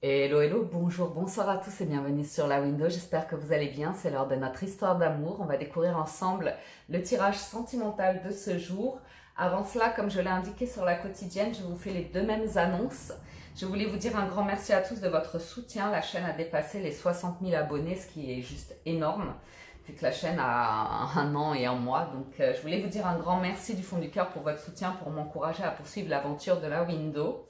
Hello, hello, bonjour, bonsoir à tous et bienvenue sur la window. J'espère que vous allez bien. C'est l'heure de notre histoire d'amour. On va découvrir ensemble le tirage sentimental de ce jour. Avant cela, comme je l'ai indiqué sur la quotidienne, je vous fais les deux mêmes annonces. Je voulais vous dire un grand merci à tous de votre soutien. La chaîne a dépassé les 60 000 abonnés, ce qui est juste énorme, vu que la chaîne a un an et un mois. Donc, euh, je voulais vous dire un grand merci du fond du cœur pour votre soutien, pour m'encourager à poursuivre l'aventure de la window.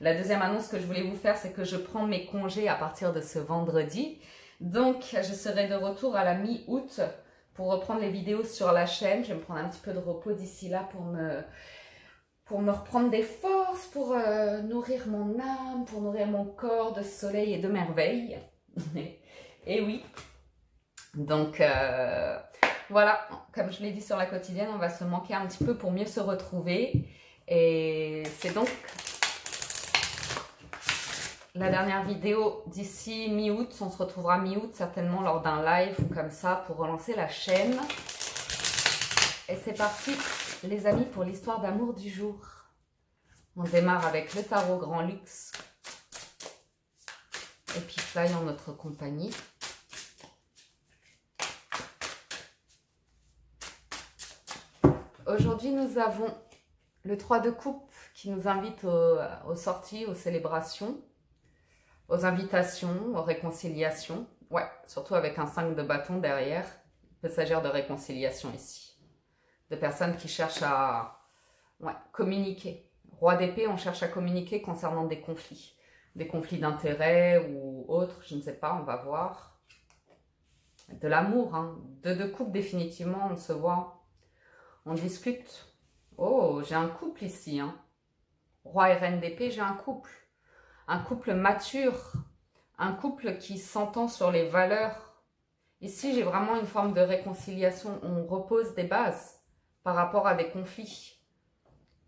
La deuxième annonce que je voulais vous faire, c'est que je prends mes congés à partir de ce vendredi. Donc, je serai de retour à la mi-août pour reprendre les vidéos sur la chaîne. Je vais me prendre un petit peu de repos d'ici là pour me, reprendre des forces, pour euh, nourrir mon âme, pour nourrir mon corps de soleil et de merveille. et oui. Donc, euh, voilà, comme je l'ai dit sur la quotidienne, on va se manquer un petit peu pour mieux se retrouver. Et c'est donc la dernière vidéo d'ici mi-août. On se retrouvera mi-août certainement lors d'un live ou comme ça pour relancer la chaîne. Et c'est parti les amis pour l'histoire d'amour du jour. On démarre avec le tarot Grand Luxe et puis Fly en notre compagnie. Aujourd'hui, nous avons le 3 de coupe qui nous invite aux sorties, aux célébrations aux invitations, aux réconciliations. Ouais, surtout avec un 5 de bâton derrière. Il peut s'agir de réconciliation ici. De personnes qui cherchent à communiquer. Roi d'épée, on cherche à communiquer concernant des conflits. Des conflits d'intérêt ou autres, je ne sais pas, on va voir. De l'amour, hein. De deux couples, définitivement, on se voit. On discute. Oh, j'ai un couple ici, hein. Roi et reine d'épée, j'ai un couple un couple mature, un couple qui s'entend sur les valeurs. Ici, j'ai vraiment une forme de réconciliation. On repose des bases par rapport à des conflits.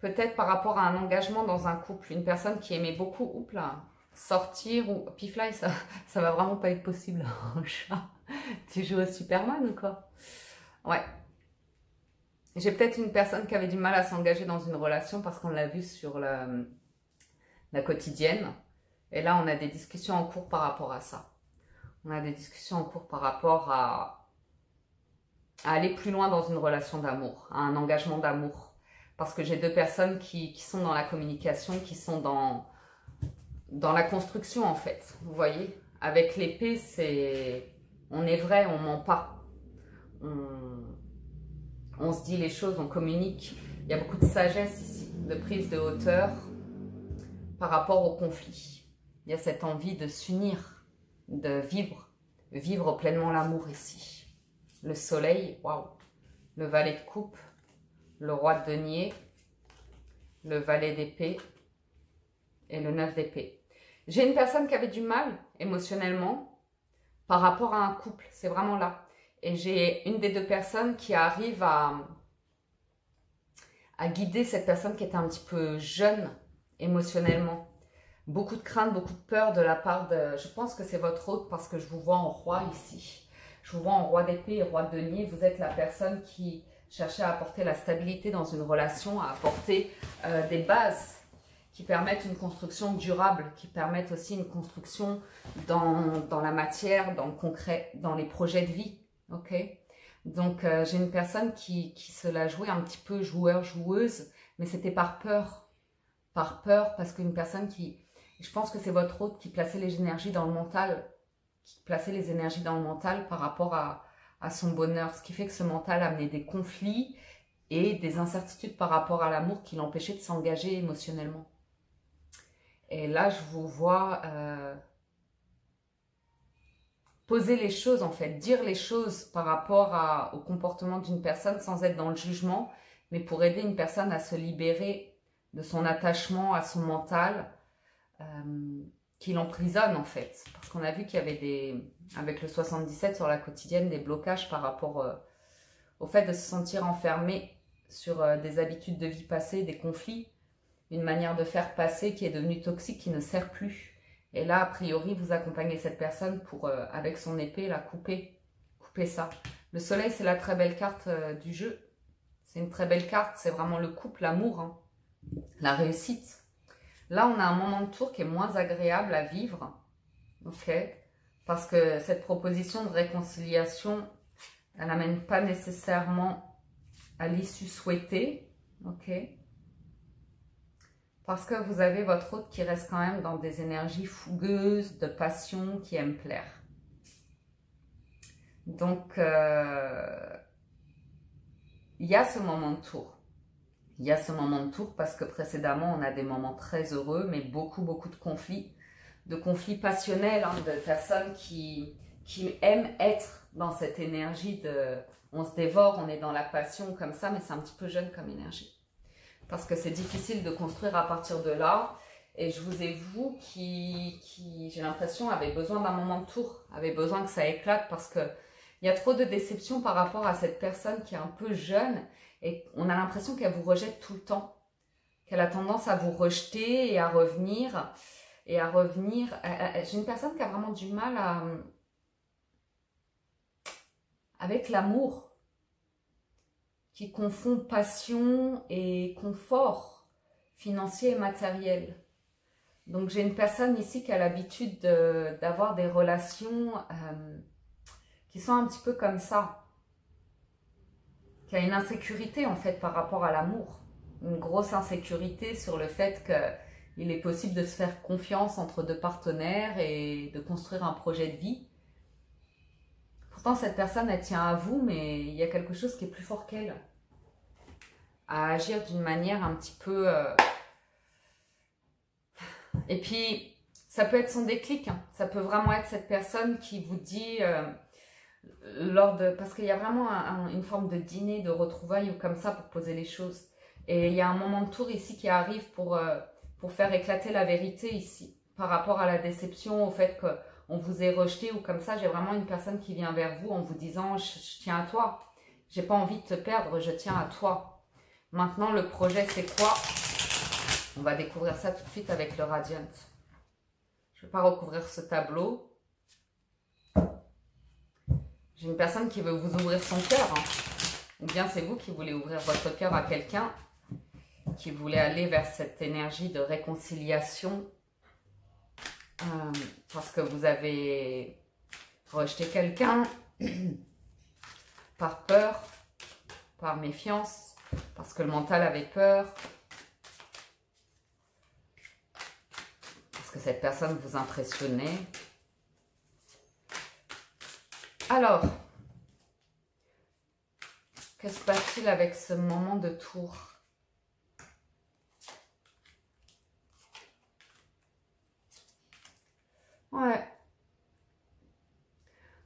Peut-être par rapport à un engagement dans un couple. Une personne qui aimait beaucoup, oups sortir ou... Pifly, ça, ça va vraiment pas être possible. tu joues au Superman ou quoi? Ouais. J'ai peut-être une personne qui avait du mal à s'engager dans une relation parce qu'on l'a vu sur la quotidienne. Et là, on a des discussions en cours par rapport à ça. On a des discussions en cours par rapport à, aller plus loin dans une relation d'amour, à un engagement d'amour. Parce que j'ai deux personnes qui, sont dans la communication, qui sont dans, dans la construction en fait. Vous voyez? Avec l'épée, c'est... On est vrai, on ment pas. On, on se dit les choses, on communique. Il y a beaucoup de sagesse ici, de prise de hauteur par rapport au conflit. Il y a cette envie de s'unir, de vivre, vivre pleinement l'amour ici. Le soleil, waouh, le valet de coupe, le roi de denier, le valet d'épée et le neuf d'épée. J'ai une personne qui avait du mal émotionnellement par rapport à un couple, c'est vraiment là. Et j'ai une des deux personnes qui arrive à, à guider cette personne qui était un petit peu jeune émotionnellement beaucoup de crainte, beaucoup de peur de la part de... Je pense que c'est votre hôte parce que je vous vois en roi ici. Je vous vois en roi d'épée et roi de denier. Vous êtes la personne qui cherchait à apporter la stabilité dans une relation, à apporter euh, des bases qui permettent une construction durable, qui permettent aussi une construction dans, dans la matière, dans le concret, dans les projets de vie. Ok? Donc, euh, j'ai une personne qui, qui se la jouait un petit peu joueur-joueuse, mais c'était par peur. Par peur, parce qu'une personne qui, je pense que c'est votre hôte qui plaçait les énergies dans le mental, qui plaçait les énergies dans le mental par rapport à, son bonheur. Ce qui fait que ce mental amenait des conflits et des incertitudes par rapport à l'amour qui l'empêchait de s'engager émotionnellement. Et là, je vous vois euh, poser les choses, en fait, dire les choses par rapport au comportement d'une personne sans être dans le jugement, mais pour aider une personne à se libérer de son attachement à son mental, qui l'emprisonne en fait. Parce qu'on a vu qu'il y avait des, avec le 77 sur la quotidienne, des blocages par rapport euh, au fait de se sentir enfermé sur euh, des habitudes de vie passées, des conflits, une manière de faire passer qui est devenue toxique, qui ne sert plus. Et là, a priori, vous accompagnez cette personne pour, avec son épée, la couper, couper ça. Le soleil, c'est la très belle carte du jeu. C'est une très belle carte, c'est vraiment le couple, l'amour, hein. la réussite. Là, on a un moment de tour qui est moins agréable à vivre. Ok Parce que cette proposition de réconciliation, elle n'amène pas nécessairement à l'issue souhaitée. Ok Parce que vous avez votre hôte qui reste quand même dans des énergies fougueuses, de passion, qui aime plaire. Donc, euh, il y a ce moment de tour. Il y a ce moment de tour parce que précédemment, on a des moments très heureux, mais beaucoup, beaucoup de conflits. De conflits passionnels, hein, de personnes qui, qui aiment être dans cette énergie de... On se dévore, on est dans la passion comme ça, mais c'est un petit peu jeune comme énergie. Parce que c'est difficile de construire à partir de là. Et je vous ai vous qui, qui j'ai l'impression, avait besoin d'un moment de tour, avait besoin que ça éclate parce que il y a trop de déception par rapport à cette personne qui est un peu jeune et on a l'impression qu'elle vous rejette tout le temps, qu'elle a tendance à vous rejeter et à revenir et à revenir. J'ai une personne qui a vraiment du mal avec l'amour, qui confond passion et confort financier et matériel. Donc j'ai une personne ici qui a l'habitude d'avoir des relations euh, qui sont un petit peu comme ça, qui a une insécurité en fait par rapport à l'amour, une grosse insécurité sur le fait qu'il est possible de se faire confiance entre deux partenaires et de construire un projet de vie. Pourtant cette personne elle tient à vous mais il y a quelque chose qui est plus fort qu'elle, à agir d'une manière un petit peu... Euh, et puis ça peut être son déclic, hein. ça peut vraiment être cette personne qui vous dit... Euh, lors de, parce qu'il y a vraiment une forme de dîner, de retrouvailles ou comme ça pour poser les choses. Et il y a un moment de tour ici qui arrive pour, euh, pour faire éclater la vérité ici, par rapport à la déception, au fait qu'on vous ait rejeté ou comme ça. J'ai vraiment une personne qui vient vers vous en vous disant je, tiens à toi, j'ai pas envie de te perdre, je tiens à toi. Maintenant, le projet, c'est quoi? On va découvrir ça tout de suite avec le Radiant. Je ne vais pas recouvrir ce tableau. J'ai une personne qui veut vous ouvrir son cœur. Hein. Ou bien c'est vous qui voulez ouvrir votre cœur à quelqu'un qui voulait aller vers cette énergie de réconciliation euh, parce que vous avez rejeté quelqu'un par peur, par méfiance, parce que le mental avait peur, parce que cette personne vous impressionnait. Alors, que se passe-t-il avec ce moment de tour? Ouais.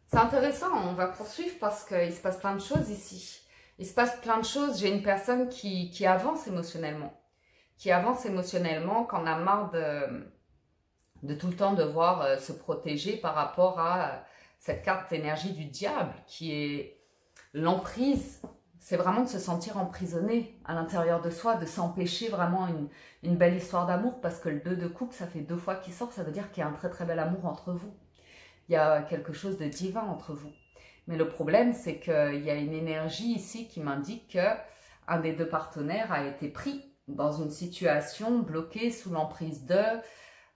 C'est intéressant, on va poursuivre parce qu'il se passe plein de choses ici. Il se passe plein de choses. J'ai une personne qui, avance émotionnellement. Qui avance émotionnellement, qu'on a marre de, de tout le temps devoir euh, se protéger par rapport à cette carte d'énergie du diable qui est l'emprise. C'est vraiment de se sentir emprisonné à l'intérieur de soi, de s'empêcher vraiment une, belle histoire d'amour parce que le 2 de coupe, ça fait deux fois qu'il sort, ça veut dire qu'il y a un très très bel amour entre vous. Il y a quelque chose de divin entre vous. Mais le problème, c'est qu'il y a une énergie ici qui m'indique que un des deux partenaires a été pris dans une situation bloquée sous l'emprise de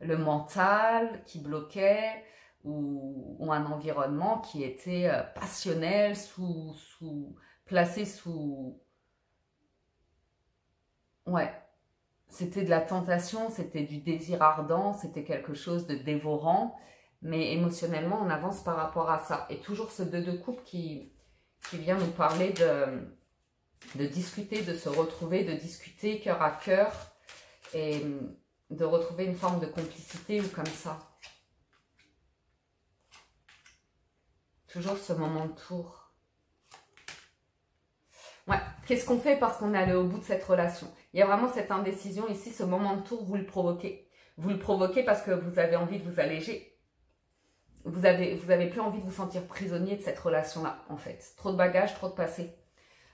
le mental qui bloquait, ou, un environnement qui était euh, passionnel, sous, sous, placé sous... Ouais, c'était de la tentation, c'était du désir ardent, c'était quelque chose de dévorant, mais émotionnellement, on avance par rapport à ça. Et toujours ce deux de coupe qui, qui vient nous parler de, de discuter, de se retrouver, de discuter cœur à cœur et de retrouver une forme de complicité ou comme ça. Toujours ce moment de tour. Ouais, qu'est-ce qu'on fait parce qu'on est allé au bout de cette relation? Il y a vraiment cette indécision ici, ce moment de tour, vous le provoquez. Vous le provoquez parce que vous avez envie de vous alléger. Vous avez, vous avez plus envie de vous sentir prisonnier de cette relation-là, en fait. Trop de bagages, trop de passé.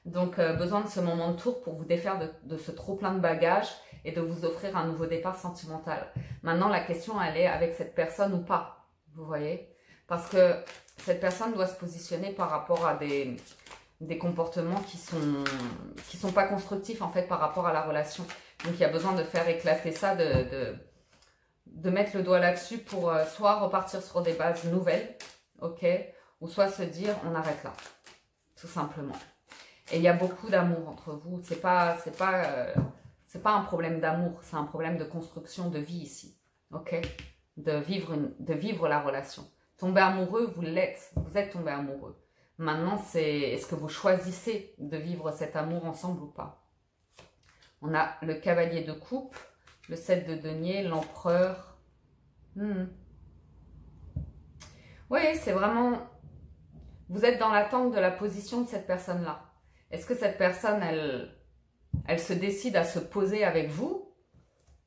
Donc, euh, besoin de ce moment de tour pour vous défaire de, de ce trop plein de bagages et de vous offrir un nouveau départ sentimental. Maintenant, la question, elle est avec cette personne ou pas. Vous voyez? Parce que cette personne doit se positionner par rapport à des, des comportements qui sont qui sont pas constructifs en fait par rapport à la relation. Donc il y a besoin de faire éclater ça, de, de mettre le doigt là-dessus pour euh, soit repartir sur des bases nouvelles, ok, ou soit se dire on arrête là, tout simplement. Et il y a beaucoup d'amour entre vous. C'est pas, pas, euh, pas un problème d'amour, c'est un problème de construction de vie ici, ok, de vivre une, de vivre la relation. Tomber amoureux, vous l'êtes, vous êtes tombé amoureux. Maintenant, c'est est-ce que vous choisissez de vivre cet amour ensemble ou pas? On a le cavalier de coupe, le 7 de denier, l'empereur. Hmm. Oui, c'est vraiment... Vous êtes dans l'attente de la position de cette personne-là. Est-ce que cette personne, elle, elle se décide à se poser avec vous?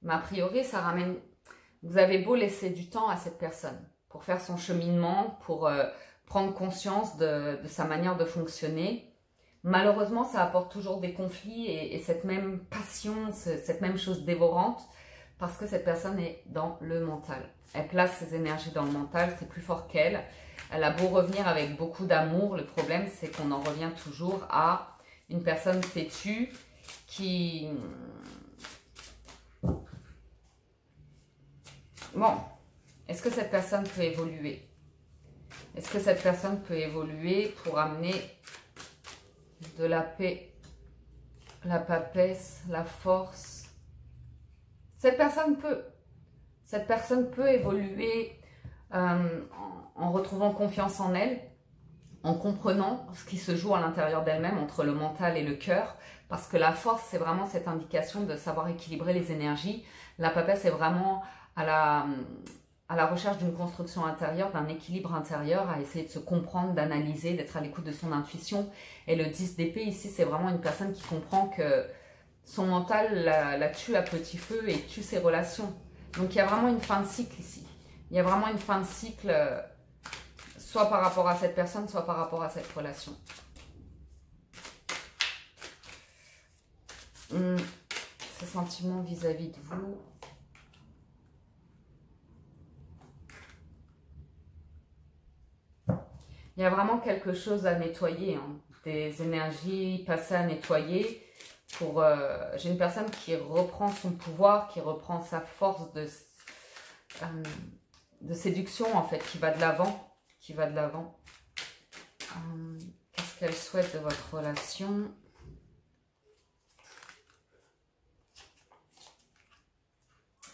Mais a priori, ça ramène... Vous avez beau laisser du temps à cette personne pour faire son cheminement, pour... Euh, prendre conscience de, sa manière de fonctionner. Malheureusement, ça apporte toujours des conflits et, cette même passion, cette même chose dévorante, parce que cette personne est dans le mental. Elle place ses énergies dans le mental, c'est plus fort qu'elle. Elle a beau revenir avec beaucoup d'amour, le problème c'est qu'on en revient toujours à une personne têtue qui... Bon, est-ce que cette personne peut évoluer? Est-ce que cette personne peut évoluer pour amener de la paix, la papesse, la force? Cette personne peut. Cette personne peut évoluer euh, en, retrouvant confiance en elle, en comprenant ce qui se joue à l'intérieur d'elle-même entre le mental et le cœur, parce que la force, c'est vraiment cette indication de savoir équilibrer les énergies. La papesse est vraiment à la, à la recherche d'une construction intérieure, d'un équilibre intérieur, à essayer de se comprendre, d'analyser, d'être à l'écoute de son intuition. Et le 10 d'épée ici, c'est vraiment une personne qui comprend que son mental la, tue à petit feu et tue ses relations. Donc il y a vraiment une fin de cycle ici. Il y a vraiment une fin de cycle, euh, soit par rapport à cette personne, soit par rapport à cette relation. Hum, ce sentiment vis à -vis de vous, il y a vraiment quelque chose à nettoyer, hein. des énergies passées à nettoyer. Pour, euh, j'ai une personne qui reprend son pouvoir, qui reprend sa force de, euh, séduction en fait, qui va de l'avant, qui va de l'avant. Euh, qu'est-ce qu'elle souhaite de votre relation?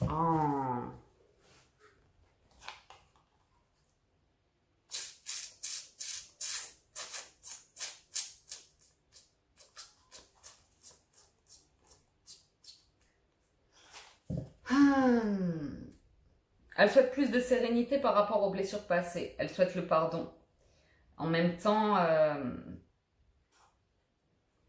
Oh. Elle souhaite plus de sérénité par rapport aux blessures passées. Elle souhaite le pardon. En même temps, euh,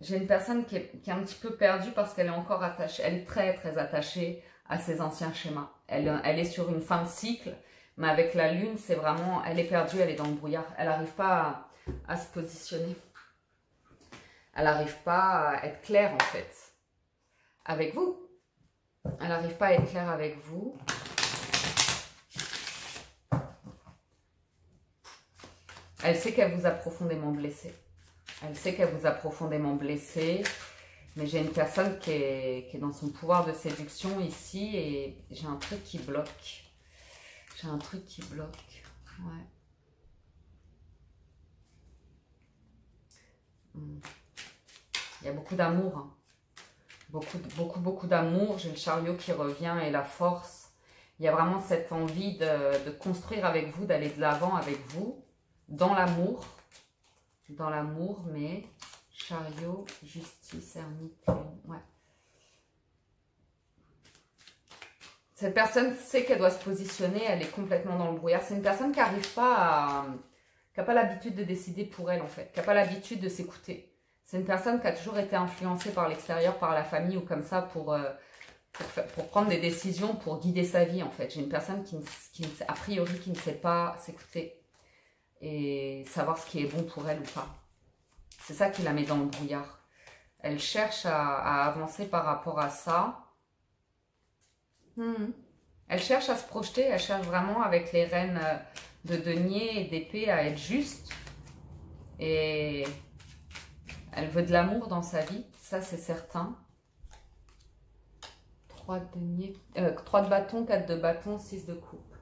j'ai une personne qui est, un petit peu perdue parce qu'elle est encore attachée. Elle est très, très attachée à ses anciens schémas. Elle, elle est sur une fin de cycle, mais avec la lune, c'est vraiment... Elle est perdue, elle est dans le brouillard. Elle n'arrive pas à, à se positionner. Elle n'arrive pas à être claire, en fait, avec vous. N'arrive pas à être claire avec vous. Elle sait qu'elle vous a profondément blessé. Elle sait qu'elle vous a profondément blessé. Mais j'ai une personne qui est, dans son pouvoir de séduction ici et j'ai un truc qui bloque. J'ai un truc qui bloque. Ouais. Hmm. Il y a beaucoup d'amour. Hein. Beaucoup, beaucoup, beaucoup d'amour. J'ai le chariot qui revient et la force. Il y a vraiment cette envie de, construire avec vous, d'aller de l'avant avec vous dans l'amour, dans l'amour, mais chariot, justice, ermite, ouais. Cette personne sait qu'elle doit se positionner, elle est complètement dans le brouillard. C'est une personne qui n'arrive pas à... qui n'a pas l'habitude de décider pour elle, en fait. Qui n'a pas l'habitude de s'écouter. C'est une personne qui a toujours été influencée par l'extérieur, par la famille ou comme ça pour, euh, pour, prendre des décisions, pour guider sa vie, en fait. J'ai une personne qui, qui, a priori, qui ne sait pas s'écouter et savoir ce qui est bon pour elle ou pas. C'est ça qui la met dans le brouillard. Elle cherche à, avancer par rapport à ça. Hmm. Elle cherche à se projeter, elle cherche vraiment avec les reines euh, de denier et d'épée à être juste. Et elle veut de l'amour dans sa vie, ça c'est certain. 3 de denier, euh, 3 de bâton, 4 de bâton, 6 de coupe.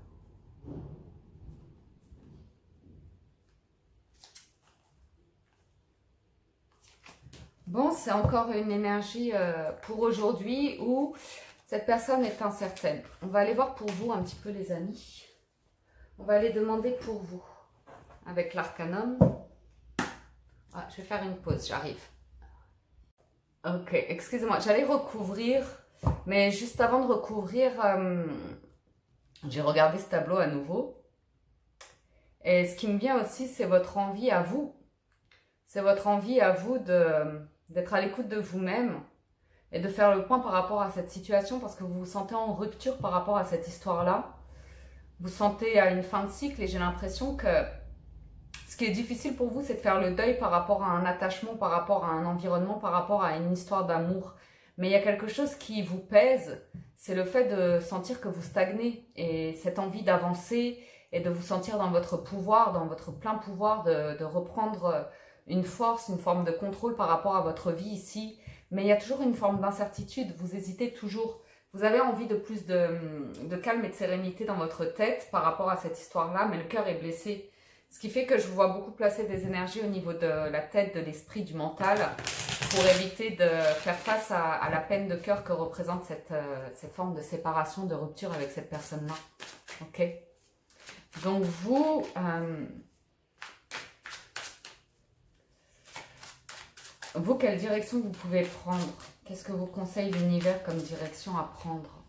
Bon, c'est encore une énergie euh, pour aujourd'hui où cette personne est incertaine. On va aller voir pour vous un petit peu les amis. On va aller demander pour vous avec l'arcanum. Ah, je vais faire une pause, j'arrive. Ok, excusez-moi, j'allais recouvrir, mais juste avant de recouvrir, euh, j'ai regardé ce tableau à nouveau. Et ce qui me vient aussi, c'est votre envie à vous. C'est votre envie à vous d'être à l'écoute de vous-même et de faire le point par rapport à cette situation parce que vous vous sentez en rupture par rapport à cette histoire-là. Vous sentez à une fin de cycle et j'ai l'impression que ce qui est difficile pour vous, c'est de faire le deuil par rapport à un attachement, par rapport à un environnement, par rapport à une histoire d'amour. Mais il y a quelque chose qui vous pèse, c'est le fait de sentir que vous stagnez et cette envie d'avancer et de vous sentir dans votre pouvoir, dans votre plein pouvoir, de, reprendre une force, une forme de contrôle par rapport à votre vie ici. Mais il y a toujours une forme d'incertitude, vous hésitez toujours. Vous avez envie de plus de, de calme et de sérénité dans votre tête par rapport à cette histoire-là, mais le cœur est blessé. Ce qui fait que je vous vois beaucoup placer des énergies au niveau de la tête, de l'esprit, du mental, pour éviter de faire face à, la peine de cœur que représente cette, euh, cette forme de séparation, de rupture avec cette personne-là. Ok? Donc vous... Euh, vous, quelle direction vous pouvez prendre? Qu'est-ce que vous conseille l'univers comme direction à prendre?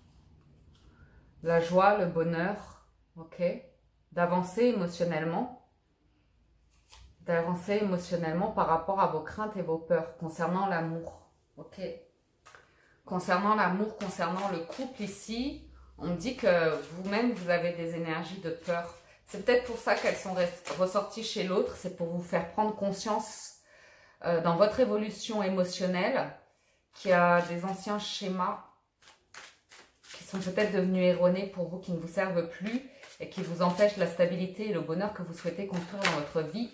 La joie, le bonheur, ok? D'avancer émotionnellement d'avancer émotionnellement par rapport à vos craintes et vos peurs concernant l'amour. Ok? Concernant l'amour, concernant le couple ici, on dit que vous-même, vous avez des énergies de peur. C'est peut-être pour ça qu'elles sont ressorties chez l'autre. C'est pour vous faire prendre conscience euh, dans votre évolution émotionnelle qu'il y a des anciens schémas qui sont peut-être devenus erronés pour vous, qui ne vous servent plus et qui vous empêchent la stabilité et le bonheur que vous souhaitez construire dans votre vie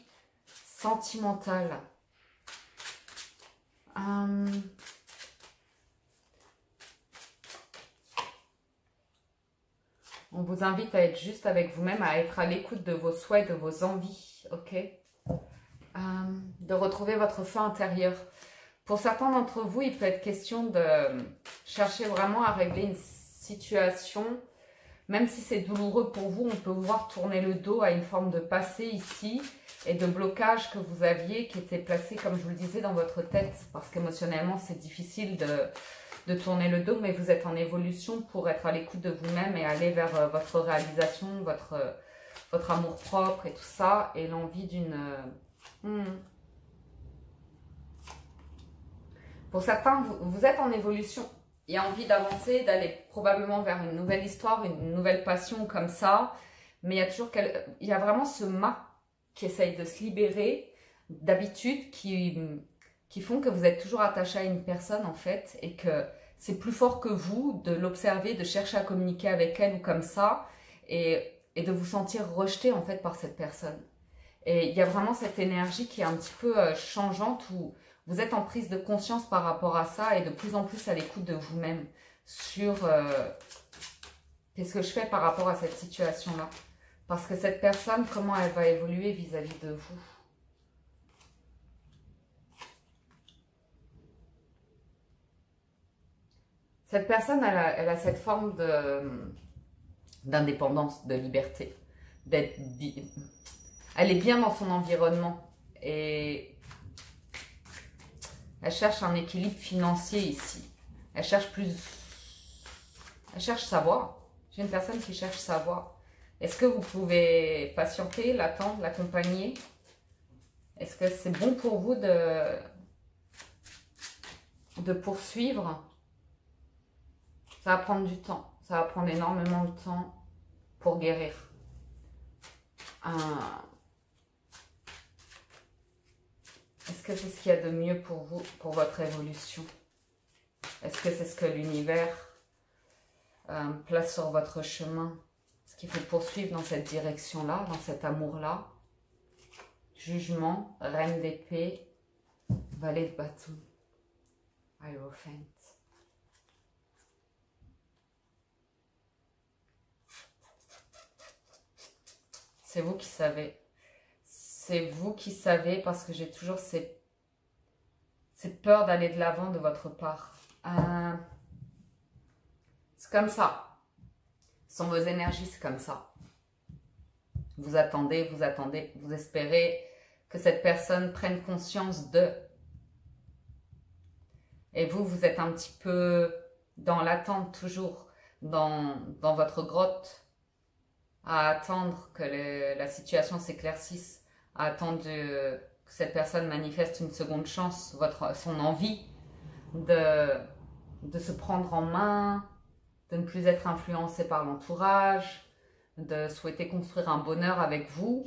sentimentale. Euh, on vous invite à être juste avec vous-même, à être à l'écoute de vos souhaits, de vos envies, ok? Euh, De retrouver votre feu intérieur. Pour certains d'entre vous, il peut être question de chercher vraiment à régler une situation. Même si c'est douloureux pour vous, on peut voir tourner le dos à une forme de passé ici et de blocage que vous aviez qui était placé, comme je vous le disais, dans votre tête. Parce qu'émotionnellement, c'est difficile de, tourner le dos, mais vous êtes en évolution pour être à l'écoute de vous-même et aller vers euh, votre réalisation, votre, euh, votre amour propre et tout ça, et l'envie d'une... Euh, hmm. Pour certains, vous, êtes en évolution. A envie d'avancer, d'aller probablement vers une nouvelle histoire, une nouvelle passion comme ça. Mais il y a toujours... Il y a vraiment ce mât qui essayent de se libérer d'habitudes qui, qui font que vous êtes toujours attaché à une personne en fait et que c'est plus fort que vous de l'observer, de chercher à communiquer avec elle ou comme ça et, et, de vous sentir rejeté en fait par cette personne. Et il y a vraiment cette énergie qui est un petit peu euh, changeante où vous êtes en prise de conscience par rapport à ça et de plus en plus à l'écoute de vous-même sur euh, qu'est-ce que je fais par rapport à cette situation-là. Parce que cette personne, comment elle va évoluer vis-à-vis de vous? Cette personne, elle a, cette forme d'indépendance, de, liberté. d'être Elle est bien dans son environnement. Et elle cherche un équilibre financier ici. Elle cherche plus... Elle cherche savoir. J'ai une personne qui cherche savoir. Est-ce que vous pouvez patienter, l'attendre, l'accompagner? Est-ce que c'est bon pour vous de, de poursuivre? Ça va prendre du temps. Ça va prendre énormément de temps pour guérir. Est-ce que c'est ce qu'il y a de mieux pour vous, pour votre évolution? Est-ce que c'est ce que l'univers euh, place sur votre chemin? Ce qu'il faut poursuivre dans cette direction-là, dans cet amour-là? Jugement, reine d'épée, valet de bâton, Aérophant. C'est vous qui savez. C'est vous qui savez parce que j'ai toujours cette, cette peur d'aller de l'avant de votre part. Euh, c'est comme ça. Ce sont vos énergies, c'est comme ça. Vous attendez, vous attendez, vous espérez que cette personne prenne conscience de. Et vous, vous êtes un petit peu dans l'attente toujours, dans, dans votre grotte, à attendre que la situation s'éclaircisse, à attendre que cette personne manifeste une seconde chance, votre, son envie de, de se prendre en main, de ne plus être influencé par l'entourage, de souhaiter construire un bonheur avec vous.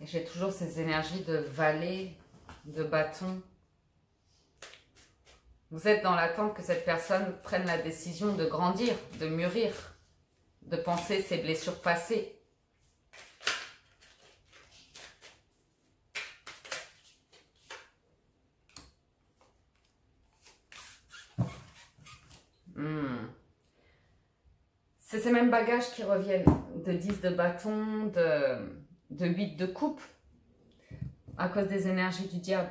J'ai toujours ces énergies de valet, de bâton. Vous êtes dans l'attente que cette personne prenne la décision de grandir, de mûrir, de penser ses blessures passées. Hmm. C'est ces mêmes bagages qui reviennent de 10 de bâton, de, de 8 de coupe, à cause des énergies du diable,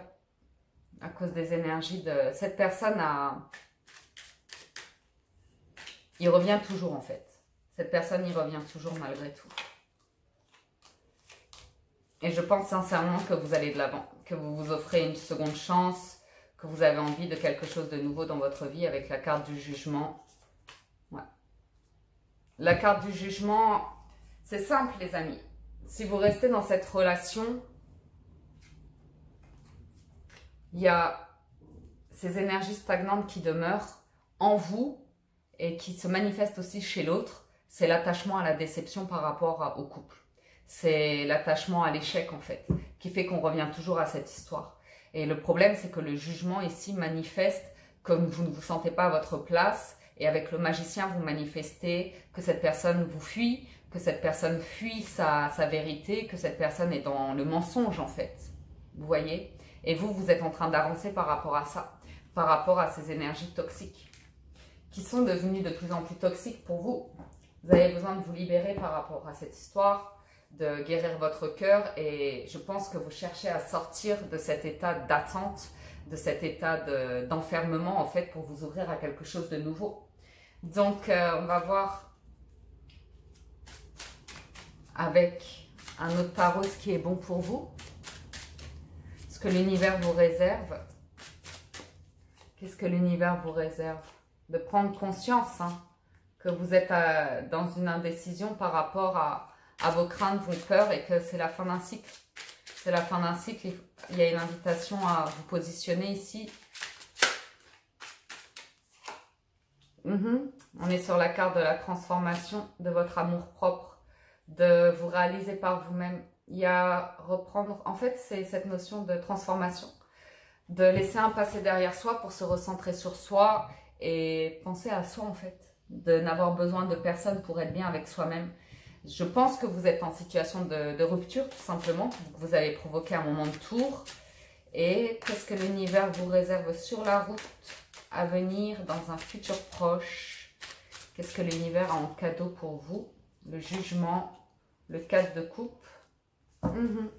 à cause des énergies de... Cette personne a... Il revient toujours en fait. Cette personne y revient toujours malgré tout. Et je pense sincèrement que vous allez de l'avant, que vous vous offrez une seconde chance, que vous avez envie de quelque chose de nouveau dans votre vie avec la carte du jugement. La carte du jugement, c'est simple les amis. Si vous restez dans cette relation, il y a ces énergies stagnantes qui demeurent en vous et qui se manifestent aussi chez l'autre c'est l'attachement à la déception par rapport au couple. C'est l'attachement à l'échec en fait, qui fait qu'on revient toujours à cette histoire. Et le problème, c'est que le jugement ici manifeste comme vous ne vous sentez pas à votre place. Et avec le magicien, vous manifestez que cette personne vous fuit, que cette personne fuit sa, sa vérité, que cette personne est dans le mensonge en fait. Vous voyez? Et vous, vous êtes en train d'avancer par rapport à ça, par rapport à ces énergies toxiques, qui sont devenues de plus en plus toxiques pour vous. Vous avez besoin de vous libérer par rapport à cette histoire, de guérir votre cœur et je pense que vous cherchez à sortir de cet état d'attente, de cet état d'enfermement en fait pour vous ouvrir à quelque chose de nouveau. Donc euh, on va voir avec un autre tarot ce qui est bon pour vous, ce que l'univers vous réserve. Qu'est-ce que l'univers vous réserve? De prendre conscience hein, que vous êtes euh, dans une indécision par rapport à, vos craintes, vos peurs et que c'est la fin d'un cycle. C'est la fin d'un cycle. Il y a une invitation à vous positionner ici. Mhm. On est sur la carte de la transformation de votre amour propre, de vous réaliser par vous-même. Il y a reprendre, en fait, c'est cette notion de transformation, de laisser un passé derrière soi pour se recentrer sur soi et penser à soi, en fait de n'avoir besoin de personne pour être bien avec soi-même. Je pense que vous êtes en situation de, rupture, tout simplement. Vous avez provoqué un moment de tour. Et qu'est-ce que l'univers vous réserve sur la route à venir dans un futur proche? Qu'est-ce que l'univers a en cadeau pour vous? Le jugement, le cadre de coupe. Mhm.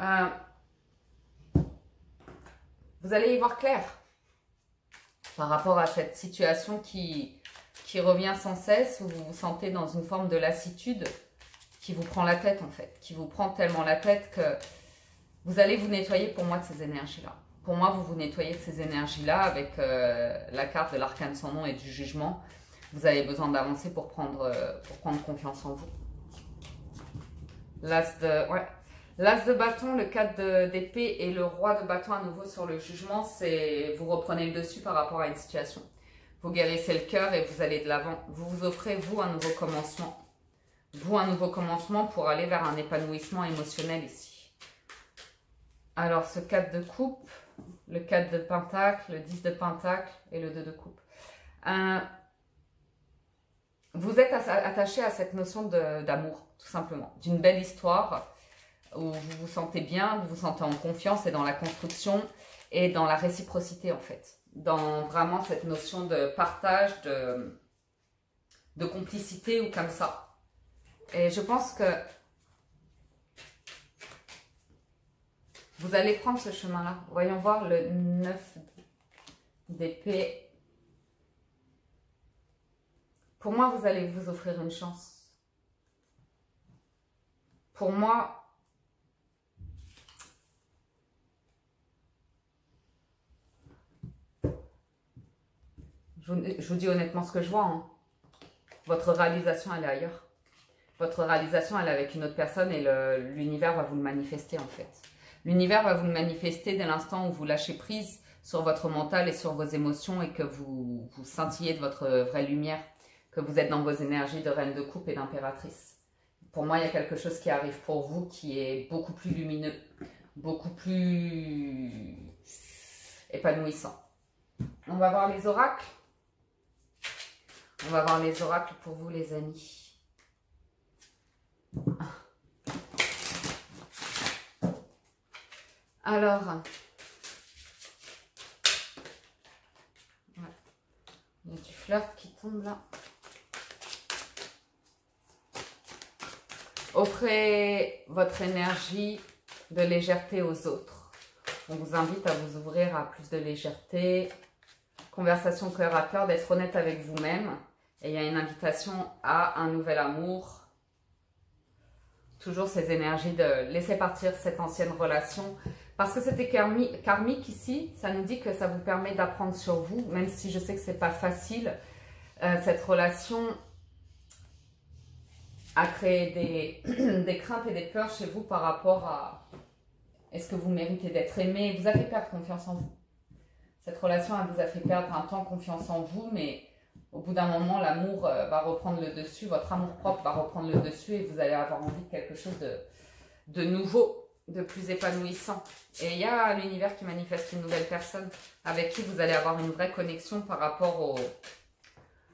Euh, vous allez y voir clair par rapport à cette situation qui, qui revient sans cesse, où vous vous sentez dans une forme de lassitude qui vous prend la tête en fait, qui vous prend tellement la tête que vous allez vous nettoyer pour moi de ces énergies-là. Pour moi, vous vous nettoyez de ces énergies-là avec euh, la carte de l'arcane sans nom et du jugement. Vous avez besoin d'avancer pour prendre, euh, pour prendre confiance en vous. L'as de, ouais. De bâton, le 4 d'épée et le roi de bâton à nouveau sur le jugement, c'est vous reprenez le dessus par rapport à une situation. Vous guérissez le cœur et vous allez de l'avant. Vous vous offrez, vous, un nouveau commencement. Vous, un nouveau commencement pour aller vers un épanouissement émotionnel ici. Alors, ce 4 de coupe, le 4 de pentacle, le 10 de pentacle et le 2 de coupe. Euh, vous êtes attaché à cette notion d'amour, tout simplement. D'une belle histoire où vous vous sentez bien, vous vous sentez en confiance et dans la construction et dans la réciprocité, en fait dans vraiment cette notion de partage, de, complicité ou comme ça. Et je pense que vous allez prendre ce chemin-là. Voyons voir le 9 d'épée. Pour moi, vous allez vous offrir une chance. Pour moi, je vous, dis honnêtement ce que je vois. Hein. Votre réalisation, elle est ailleurs. Votre réalisation, elle est avec une autre personne et l'univers va vous le manifester en fait. L'univers va vous le manifester dès l'instant où vous lâchez prise sur votre mental et sur vos émotions et que vous, vous scintillez de votre vraie lumière, que vous êtes dans vos énergies de reine de coupe et d'impératrice. Pour moi, il y a quelque chose qui arrive pour vous qui est beaucoup plus lumineux, beaucoup plus épanouissant. On va voir les oracles. On va voir les oracles pour vous, les amis. Alors, il y a du flirt qui tombe là. Offrez votre énergie de légèreté aux autres. On vous invite à vous ouvrir à plus de légèreté. Conversation cœur à cœur, d'être honnête avec vous-même. Et il y a une invitation à un nouvel amour. Toujours ces énergies de laisser partir cette ancienne relation. Parce que c'était karmique ici, ça nous dit que ça vous permet d'apprendre sur vous, même si je sais que ce n'est pas facile. Euh, cette relation a créé des, des craintes et des peurs chez vous par rapport à est-ce que vous méritez d'être aimé? Vous avez perdre confiance en vous. Cette relation elle vous a fait perdre un temps confiance en vous, mais au bout d'un moment, l'amour euh, va reprendre le dessus, votre amour propre va reprendre le dessus et vous allez avoir envie de quelque chose de, nouveau, de plus épanouissant. Et il y a l'univers qui manifeste une nouvelle personne avec qui vous allez avoir une vraie connexion par rapport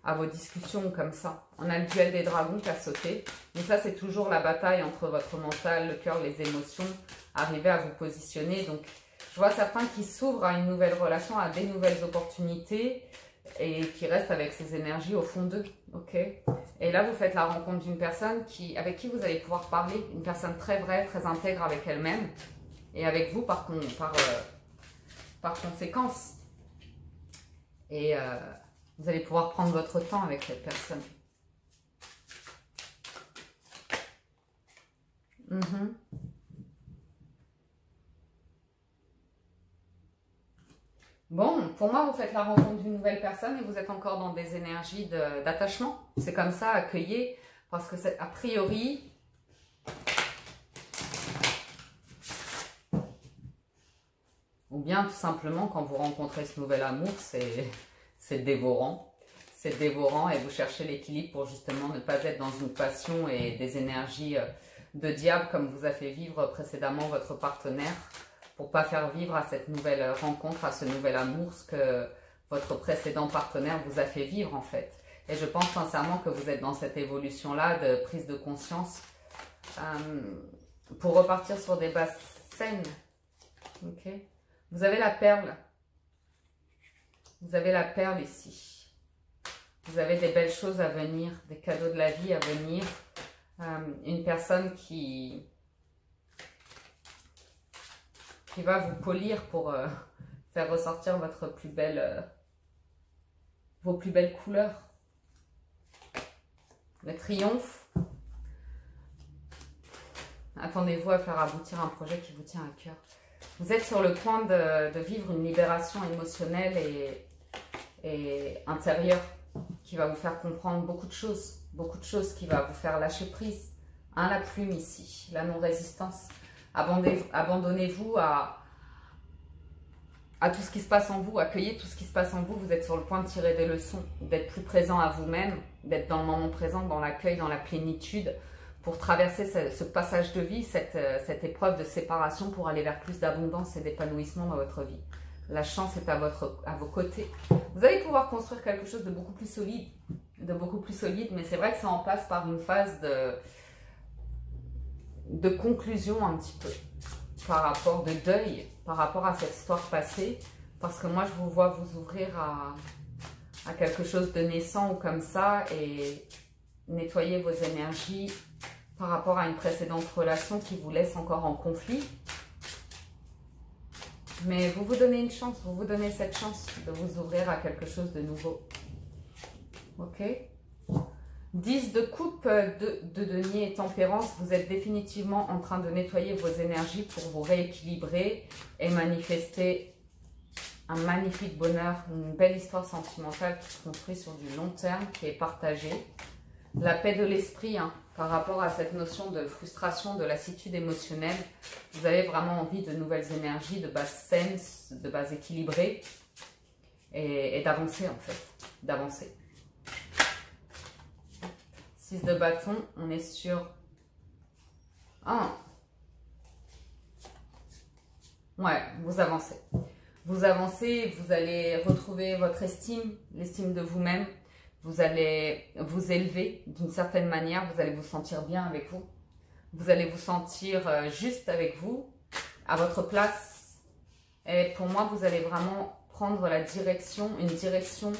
à vos discussions comme ça. On a le duel des dragons qui a sauté. Mais ça, c'est toujours la bataille entre votre mental, le cœur, les émotions, arriver à vous positionner. Donc, je vois certains qui s'ouvrent à une nouvelle relation, à des nouvelles opportunités et qui reste avec ses énergies au fond d'eux. ok? Et là, vous faites la rencontre d'une personne qui, avec qui vous allez pouvoir parler, une personne très vraie, très intègre avec elle-même et avec vous par, euh, conséquence. Et euh, vous allez pouvoir prendre votre temps avec cette personne. Mhm. Bon, pour moi, vous faites la rencontre d'une nouvelle personne et vous êtes encore dans des énergies d'attachement. C'est comme ça, accueillez, parce que a priori, ou bien tout simplement, quand vous rencontrez ce nouvel amour, c'est dévorant. C'est dévorant et vous cherchez l'équilibre pour justement ne pas être dans une passion et des énergies euh, de diable comme vous a fait vivre précédemment votre partenaire pas faire vivre à cette nouvelle rencontre, à ce nouvel amour, ce que votre précédent partenaire vous a fait vivre en fait. Et je pense sincèrement que vous êtes dans cette évolution-là de prise de conscience euh, pour repartir sur des bases saines. ok vous avez la perle. Vous avez la perle ici. Vous avez des belles choses à venir, des cadeaux de la vie à venir. Euh, une personne qui, qui va vous polir pour euh, faire ressortir votre plus belle, euh, vos plus belles couleurs. Le triomphe. Attendez-vous à faire aboutir un projet qui vous tient à cœur. Vous êtes sur le point de, vivre une libération émotionnelle et, intérieure qui va vous faire comprendre beaucoup de choses. Beaucoup de choses qui va vous faire lâcher prise. Un, la plume ici, la non-résistance. Abandonnez-vous à, tout ce qui se passe en vous, accueillez tout ce qui se passe en vous. Vous êtes sur le point de tirer des leçons, d'être plus présent à vous-même, d'être dans le moment présent, dans l'accueil, dans la plénitude, pour traverser ce, passage de vie, cette, euh, cette, épreuve de séparation pour aller vers plus d'abondance et d'épanouissement dans votre vie. La chance est à, votre, à vos côtés. Vous allez pouvoir construire quelque chose de beaucoup plus solide, de beaucoup plus solide, mais c'est vrai que ça en passe par une phase de, de conclusion un petit peu par rapport de deuil, par rapport à cette histoire passée, parce que moi je vous vois vous ouvrir à, à quelque chose de naissant ou comme ça et nettoyer vos énergies par rapport à une précédente relation qui vous laisse encore en conflit. Mais vous vous donnez une chance, vous vous donnez cette chance de vous ouvrir à quelque chose de nouveau. Ok? 10 de coupe de, de denier et tempérance, vous êtes définitivement en train de nettoyer vos énergies pour vous rééquilibrer et manifester un magnifique bonheur, une belle histoire sentimentale qui se construit sur du long terme, qui est partagée. La paix de l'esprit, hein, par rapport à cette notion de frustration, de lassitude émotionnelle, vous avez vraiment envie de nouvelles énergies, de base saine, de base équilibrée et, et d'avancer en fait, d'avancer. 6 de bâton, on est sur 1. Ouais, vous avancez. Vous avancez, vous allez retrouver votre estime, l'estime de vous-même. Vous allez vous élever d'une certaine manière. Vous allez vous sentir bien avec vous. Vous allez vous sentir euh, juste avec vous, à votre place. Et pour moi, vous allez vraiment prendre la direction, une direction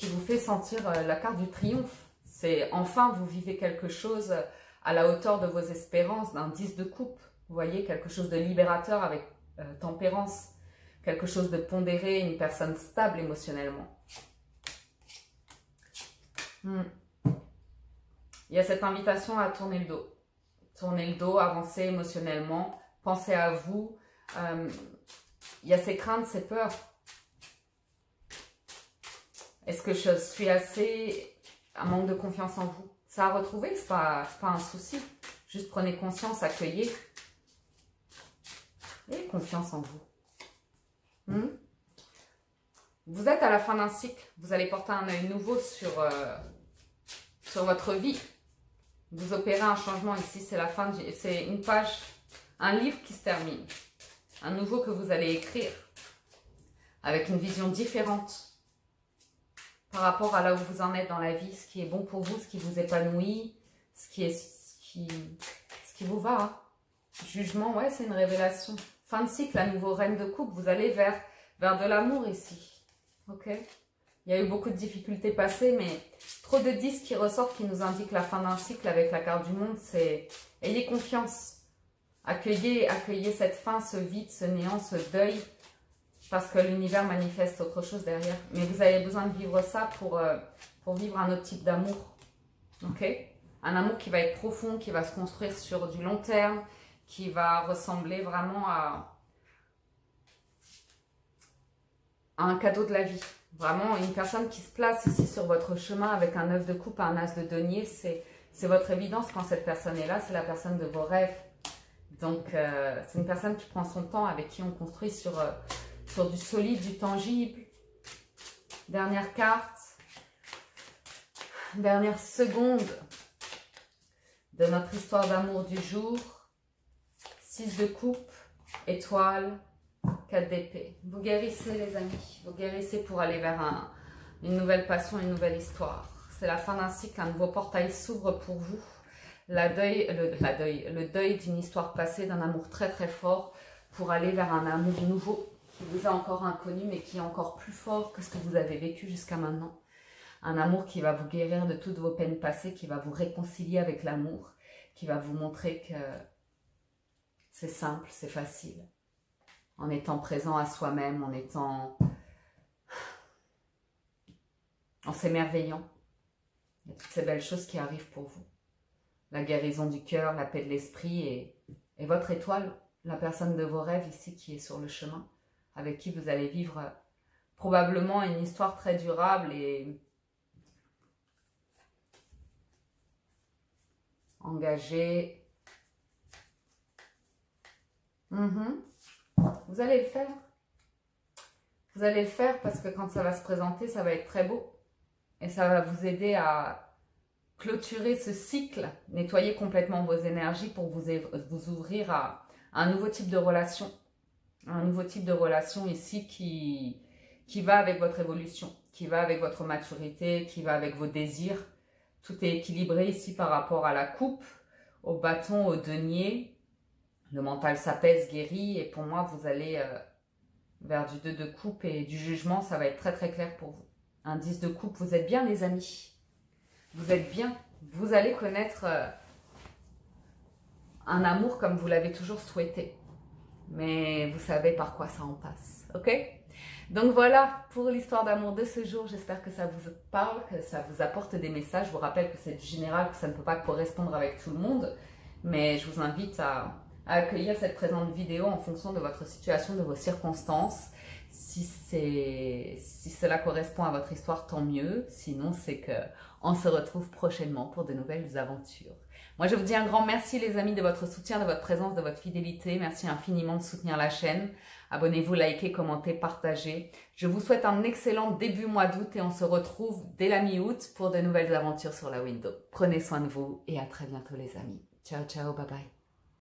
qui vous fait sentir euh, la carte du triomphe. C'est enfin vous vivez quelque chose à la hauteur de vos espérances, d'un 10 de coupe. Vous voyez, quelque chose de libérateur avec euh, tempérance, quelque chose de pondéré, une personne stable émotionnellement. Hmm. Il y a cette invitation à tourner le dos. Tourner le dos, avancer émotionnellement, penser à vous. Euh, il y a ces craintes, ces peurs. Est-ce que je suis assez... un manque de confiance en vous? Ça a retrouvé, ce n'est pas, pas un souci. Juste prenez conscience, accueillez. Et confiance en vous. Hmm? Vous êtes à la fin d'un cycle. Vous allez porter un œil nouveau sur, euh, votre vie. Vous opérez un changement ici. C'est la fin. C'est une page, un livre qui se termine. Un nouveau que vous allez écrire. Avec une vision différente par rapport à là où vous en êtes dans la vie, ce qui est bon pour vous, ce qui vous épanouit, ce qui, est, ce qui, ce qui vous va. Hein. Jugement, ouais, c'est une révélation. Fin de cycle, la nouveau reine de coupe, vous allez vers, vers de l'amour ici. Ok? Il y a eu beaucoup de difficultés passées, mais trop de 10 qui ressortent qui nous indiquent la fin d'un cycle avec la carte du monde, c'est ayez confiance. Accueillez, accueillez cette fin, ce vide, ce néant, ce deuil parce que l'univers manifeste autre chose derrière. Mais vous avez besoin de vivre ça pour, euh, pour vivre un autre type d'amour. Ok? Un amour qui va être profond, qui va se construire sur du long terme, qui va ressembler vraiment à, un cadeau de la vie. Vraiment, une personne qui se place ici sur votre chemin avec un œuf de coupe, un as de denier, c'est votre évidence quand cette personne est là, c'est la personne de vos rêves. Donc, euh, c'est une personne qui prend son temps, avec qui on construit sur, euh, sur du solide, du tangible. Dernière carte. Dernière seconde de notre histoire d'amour du jour. 6 de coupe, étoile, 4 d'épée. Vous guérissez les amis, vous guérissez pour aller vers une nouvelle passion, une nouvelle histoire. C'est la fin d'un cycle, un nouveau portail s'ouvre pour vous. Le, deuil, le deuil d'une histoire passée, d'un amour très très fort pour aller vers un amour nouveau qui vous est encore inconnu, mais qui est encore plus fort que ce que vous avez vécu jusqu'à maintenant. Un amour qui va vous guérir de toutes vos peines passées, qui va vous réconcilier avec l'amour, qui va vous montrer que c'est simple, c'est facile. En étant présent à soi-même, en étant... en s'émerveillant. Il y a toutes ces belles choses qui arrivent pour vous. La guérison du cœur, la paix de l'esprit et, et votre étoile, la personne de vos rêves ici qui est sur le chemin avec qui vous allez vivre euh, probablement une histoire très durable et engagée. Mhm. Vous allez le faire. Vous allez le faire parce que quand ça va se présenter, ça va être très beau. Et ça va vous aider à clôturer ce cycle, nettoyer complètement vos énergies pour vous, vous ouvrir à un nouveau type de relation un nouveau type de relation ici qui, qui va avec votre évolution, qui va avec votre maturité, qui va avec vos désirs. Tout est équilibré ici par rapport à la coupe, au bâton, au denier. Le mental s'apaise, guérit et pour moi, vous allez euh, vers du 2 de coupe et du jugement, ça va être très très clair pour vous. Un 10 de coupe, vous êtes bien les amis. Vous êtes bien. Vous allez connaître... Euh, un amour comme vous l'avez toujours souhaité. Mais vous savez par quoi ça en passe, ok? Donc voilà pour l'histoire d'amour de ce jour. J'espère que ça vous parle, que ça vous apporte des messages. Je vous rappelle que c'est du général, que ça ne peut pas correspondre avec tout le monde. Mais je vous invite à, accueillir cette présente vidéo en fonction de votre situation, de vos circonstances. Si, si cela correspond à votre histoire, tant mieux. Sinon, c'est que on se retrouve prochainement pour de nouvelles aventures. Moi, je vous dis un grand merci les amis de votre soutien, de votre présence, de votre fidélité. Merci infiniment de soutenir la chaîne. Abonnez-vous, likez, commentez, partagez. Je vous souhaite un excellent début mois d'août et on se retrouve dès la mi-août pour de nouvelles aventures sur la window. Prenez soin de vous et à très bientôt les amis. Ciao, ciao, bye bye.